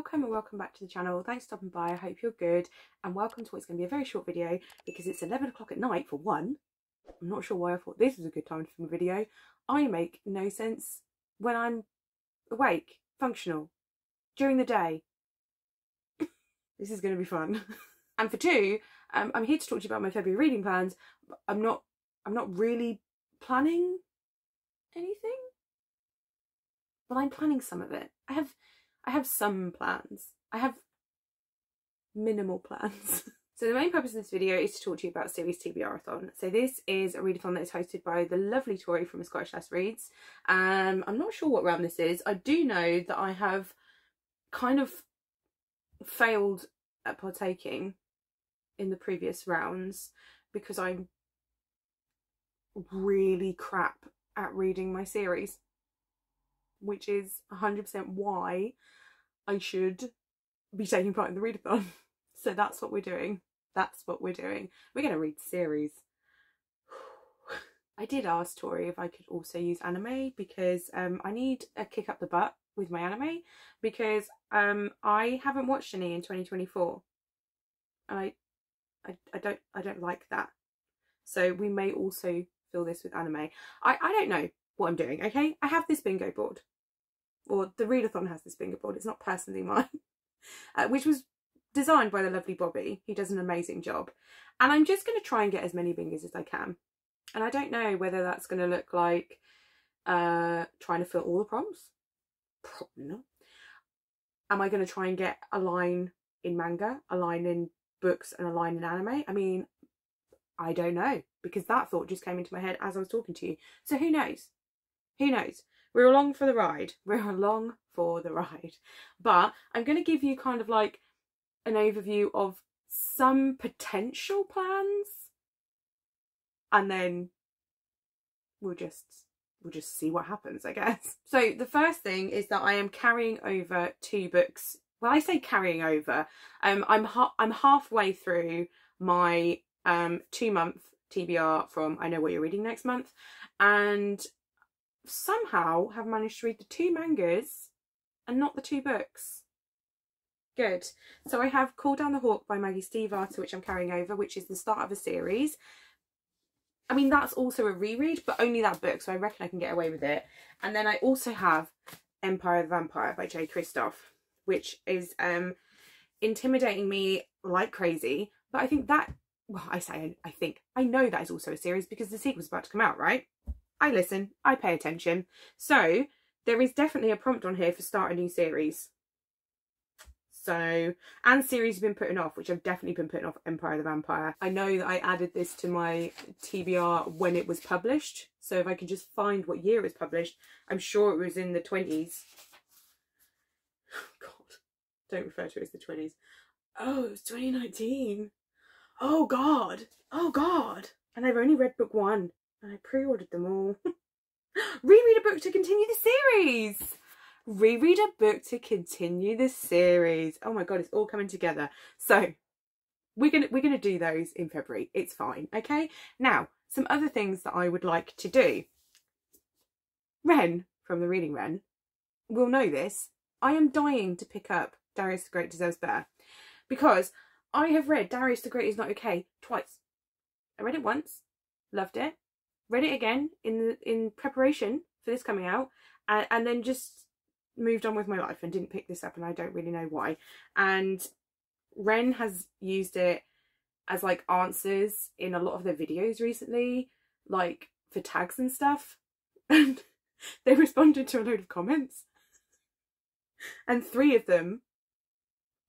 welcome and welcome back to the channel. Thanks for stopping by. I hope you're good and welcome to what's going to be a very short video because it's 11 o'clock at night for one. I'm not sure why I thought this was a good time to film a video. I make no sense when I'm awake, functional, during the day. this is going to be fun. and for two, um, I'm here to talk to you about my February reading plans. I'm not, I'm not really planning anything. Well, I'm planning some of it. I have I have some plans. I have minimal plans. so the main purpose of this video is to talk to you about series TBR-a-thon. So this is a readathon that is hosted by the lovely Tori from Scottish Lass Reads. Um, I'm not sure what round this is. I do know that I have kind of failed at partaking in the previous rounds because I'm really crap at reading my series which is 100% why I should be taking part in the readathon. So that's what we're doing. That's what we're doing. We're going to read series. I did ask Tori if I could also use anime because um, I need a kick up the butt with my anime because um, I haven't watched any in 2024 and I, I, I don't I don't like that. So we may also fill this with anime. I, I don't know what I'm doing, okay? I have this bingo board or the readathon has this bingo board, it's not personally mine, uh, which was designed by the lovely Bobbi. He does an amazing job. And I'm just going to try and get as many bingos as I can. And I don't know whether that's going to look like uh, trying to fill all the prompts. Probably not. Am I going to try and get a line in manga, a line in books, and a line in anime? I mean, I don't know because that thought just came into my head as I was talking to you. So who knows? Who knows? We're along for the ride. We're along for the ride. But I'm going to give you kind of like an overview of some potential plans and then we'll just we'll just see what happens I guess. So the first thing is that I am carrying over two books. Well I say carrying over. Um I'm ha I'm halfway through my um 2 month TBR from I know what you're reading next month and somehow have managed to read the two mangas and not the two books. Good. So I have Call Down the Hawk by Maggie Stiefvater, which I'm carrying over, which is the start of a series. I mean, that's also a reread, but only that book, so I reckon I can get away with it. And then I also have Empire of the Vampire by Jay Kristoff, which is um, intimidating me like crazy. But I think that, well, I say I think, I know that is also a series because the sequel's about to come out, right? I listen, I pay attention. So there is definitely a prompt on here for start a new series. So, and series have been putting off, which I've definitely been putting off Empire of the Vampire. I know that I added this to my TBR when it was published. So if I could just find what year it was published, I'm sure it was in the 20s. God, don't refer to it as the 20s. Oh, it was 2019. Oh God. Oh God. And I've only read book one. I pre-ordered them all. Reread a book to continue the series. Reread a book to continue the series. Oh my god, it's all coming together. So we're gonna we're gonna do those in February. It's fine, okay? Now, some other things that I would like to do. Ren from the Reading Wren will know this. I am dying to pick up Darius the Great Deserves Better because I have read Darius the Great is Not Okay twice. I read it once, loved it read it again in in preparation for this coming out and, and then just moved on with my life and didn't pick this up and I don't really know why. And Ren has used it as like answers in a lot of their videos recently like for tags and stuff. And they responded to a load of comments. And three of them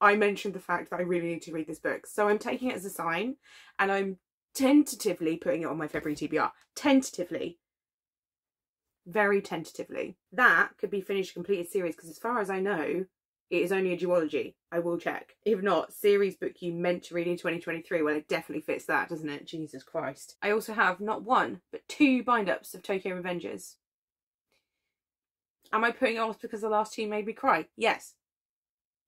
I mentioned the fact that I really need to read this book. So I'm taking it as a sign and I'm tentatively putting it on my February TBR. Tentatively. Very tentatively. That could be finished completed series because as far as I know, it is only a duology. I will check. If not, series book you meant to read in 2023, well, it definitely fits that, doesn't it? Jesus Christ. I also have not one, but two bind-ups of Tokyo Revengers. Am I putting it off because the last two made me cry? Yes.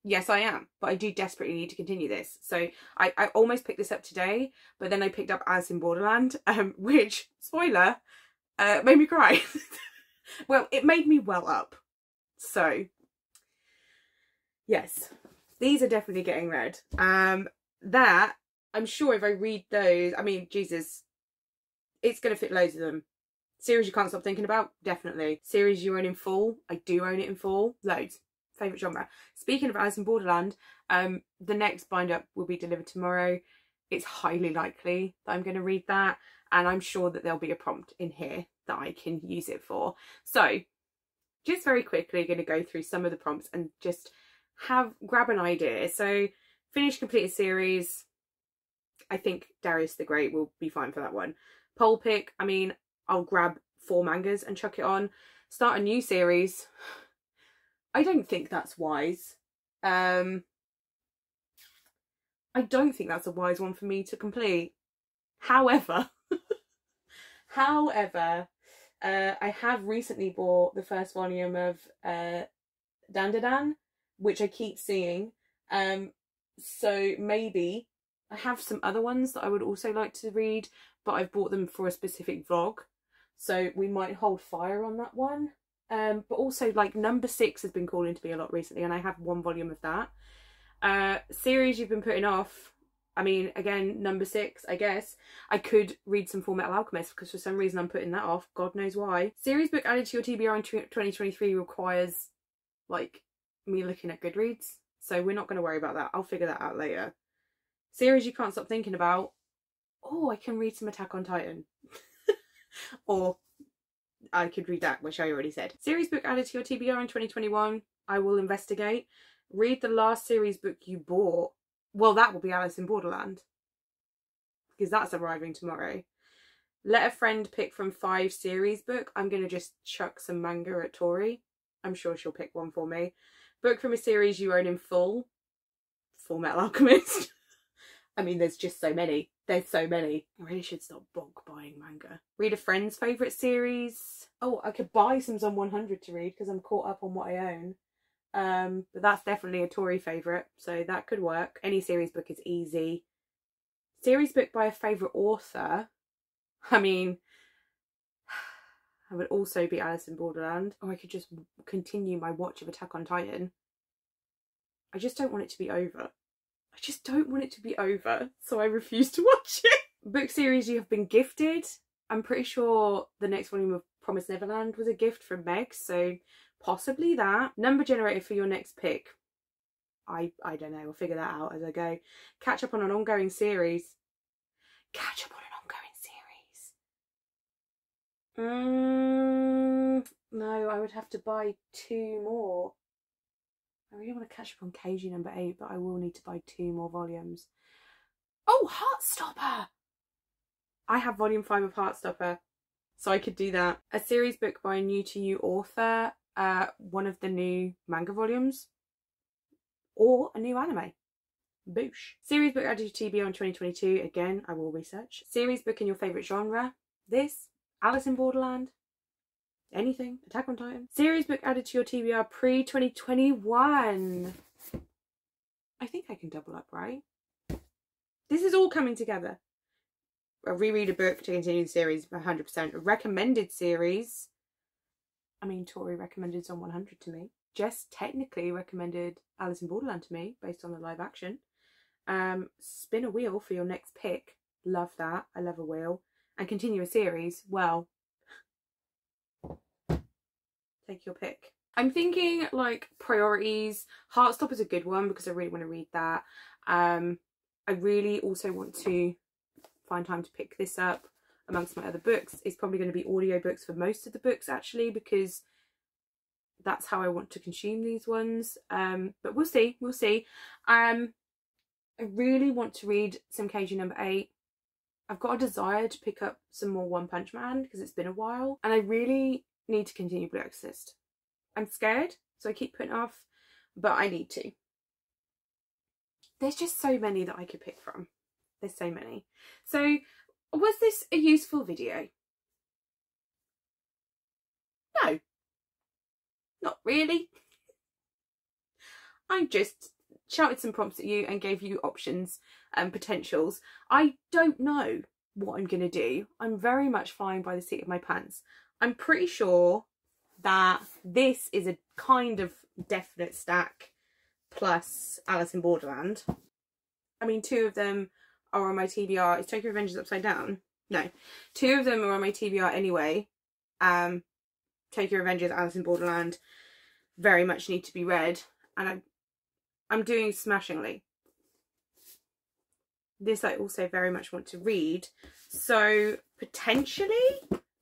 Yes, I am, but I do desperately need to continue this. So I, I almost picked this up today, but then I picked up Alice in Borderland, um, which, spoiler, uh, made me cry. well, it made me well up. So, yes, these are definitely getting read. Um, that I'm sure if I read those, I mean, Jesus, it's going to fit loads of them. Series you can't stop thinking about, definitely. Series you own in full, I do own it in full, loads. Favourite genre. Speaking of Alice in Borderland, um, the next bind up will be delivered tomorrow. It's highly likely that I'm going to read that, and I'm sure that there'll be a prompt in here that I can use it for. So, just very quickly, going to go through some of the prompts and just have grab an idea. So, finish completed series. I think Darius the Great will be fine for that one. Poll pick. I mean, I'll grab four mangas and chuck it on. Start a new series. I don't think that's wise. Um, I don't think that's a wise one for me to complete. However, however, uh, I have recently bought the first volume of uh, Dandadan, which I keep seeing. Um, so maybe I have some other ones that I would also like to read, but I've bought them for a specific vlog. So we might hold fire on that one. Um, but also like number six has been calling to me a lot recently and I have one volume of that. Uh, series you've been putting off. I mean, again, number six, I guess. I could read some Full Metal Alchemist because for some reason I'm putting that off. God knows why. Series book added to your TBR in 2023 requires like me looking at Goodreads. So we're not going to worry about that. I'll figure that out later. Series you can't stop thinking about. Oh, I can read some Attack on Titan. or I could read that, which I already said. Series book added to your TBR in 2021. I will investigate. Read the last series book you bought. Well, that will be Alice in Borderland. Because that's arriving tomorrow. Let a friend pick from five series book. I'm going to just chuck some manga at Tori. I'm sure she'll pick one for me. Book from a series you own in full. Full Metal Alchemist. I mean, there's just so many. There's so many. I really should stop bulk buying manga. Read a friend's favourite series. Oh, I could buy some Zom 100 to read because I'm caught up on what I own. Um, but that's definitely a Tori favourite, so that could work. Any series book is easy. Series book by a favourite author. I mean, I would also be Alice in Borderland, or I could just continue my watch of Attack on Titan. I just don't want it to be over. I just don't want it to be over, so I refuse to watch it. Book series you have been gifted. I'm pretty sure the next volume of Promise Neverland was a gift from Meg, so possibly that. Number generator for your next pick. I I don't know, we'll figure that out as I go. Catch up on an ongoing series. Catch up on an ongoing series. Mm, no, I would have to buy two more. I really want to catch up on Kaiju number eight, but I will need to buy two more volumes. Oh, Heartstopper! I have volume five of Heartstopper, so I could do that. A series book by a new to you author, uh, one of the new manga volumes, or a new anime. Boosh. Series book added to TBR in 2022. Again, I will research. Series book in your favourite genre. This, Alice in Borderland, anything, Attack on Titan. Series book added to your TBR pre 2021. I think I can double up, right? This is all coming together. A reread a book to continue the series 100%. A recommended series. I mean, Tori recommended Zom 100 to me. Jess technically recommended Alice in Borderland to me based on the live action. Um, spin a wheel for your next pick. Love that. I love a wheel. And continue a series. Well, take your pick. I'm thinking like priorities. Heartstop is a good one because I really want to read that. Um, I really also want to find time to pick this up amongst my other books. It's probably going to be audiobooks for most of the books actually because that's how I want to consume these ones. Um, but we'll see, we'll see. Um, I really want to read some Kaiju number eight. I've got a desire to pick up some more One Punch Man because it's been a while and I really need to continue Blue Exorcist. I'm scared, so I keep putting off, but I need to. There's just so many that I could pick from. There's so many. So, was this a useful video? No. Not really. I just shouted some prompts at you and gave you options and potentials. I don't know what I'm going to do. I'm very much flying by the seat of my pants. I'm pretty sure that this is a kind of definite stack plus Alice in Borderland. I mean, two of them are on my TBR. Is Tokyo Revengers upside down? No. Two of them are on my TBR anyway. Um, Tokyo Revengers, Alice in Borderland very much need to be read. And I'm, I'm doing smashingly. This I also very much want to read. So potentially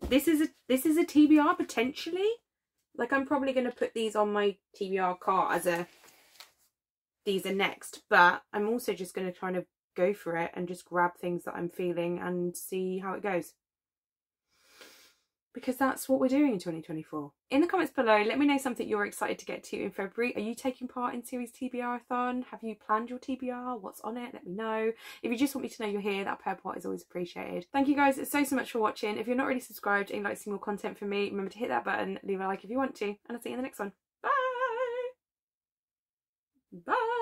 this is a this is a TBR potentially. Like I'm probably going to put these on my TBR cart as a these are next, but I'm also just going to kind of go for it and just grab things that I'm feeling and see how it goes because that's what we're doing in 2024. In the comments below, let me know something you're excited to get to in February. Are you taking part in Series TBR-a-thon? Have you planned your TBR? What's on it? Let me know. If you just want me to know you're here, that purple is always appreciated. Thank you guys so, so much for watching. If you're not already subscribed and you'd like to see more content from me, remember to hit that button, leave a like if you want to, and I'll see you in the next one. Bye! Bye!